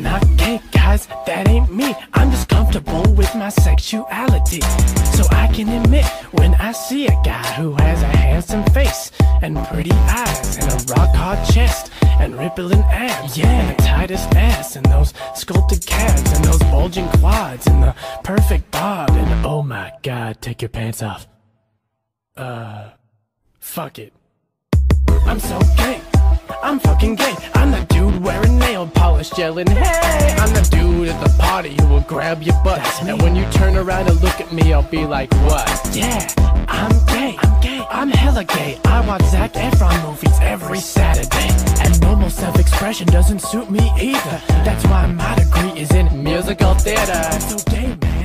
I'm not gay, guys, that ain't me. I'm just comfortable with my sexuality. So I can admit when I see a guy who has a handsome face and pretty eyes and a rock hard chest and rippling abs, yeah, and the tightest ass and those sculpted calves and those bulging quads and the perfect bob and oh my god, take your pants off. Uh, fuck it. I'm so gay. I'm fucking gay. Yelling, hey! I'm the dude at the party who will grab your butt. And when you turn around and look at me, I'll be like, what? Yeah, I'm gay. I'm gay. I'm hella gay. I watch Zac Efron movies every Saturday. And normal self-expression doesn't suit me either. That's why my degree is in musical theater. I'm so gay, man.